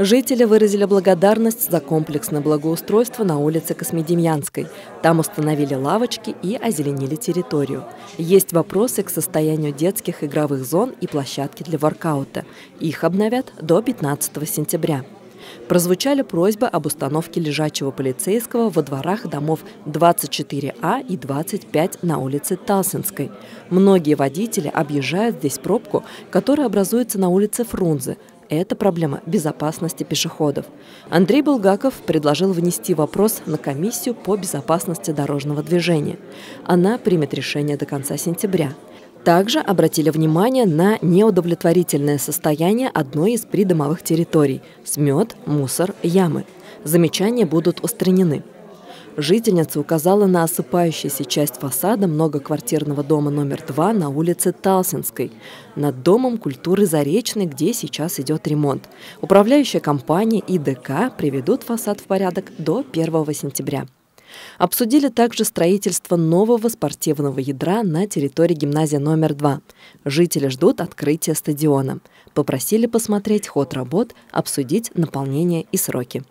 Жители выразили благодарность за комплексное благоустройство на улице Космедемьянской. Там установили лавочки и озеленили территорию. Есть вопросы к состоянию детских игровых зон и площадки для воркаута. Их обновят до 15 сентября. Прозвучали просьбы об установке лежачего полицейского во дворах домов 24А и 25 на улице Талсинской. Многие водители объезжают здесь пробку, которая образуется на улице Фрунзе, это проблема безопасности пешеходов. Андрей Булгаков предложил внести вопрос на комиссию по безопасности дорожного движения. Она примет решение до конца сентября. Также обратили внимание на неудовлетворительное состояние одной из придомовых территорий – смет, мусор, ямы. Замечания будут устранены. Жительница указала на осыпающуюся часть фасада многоквартирного дома номер 2 на улице Талсинской, над Домом культуры Заречной, где сейчас идет ремонт. Управляющая компания и ДК приведут фасад в порядок до 1 сентября. Обсудили также строительство нового спортивного ядра на территории гимназии номер 2. Жители ждут открытия стадиона. Попросили посмотреть ход работ, обсудить наполнение и сроки.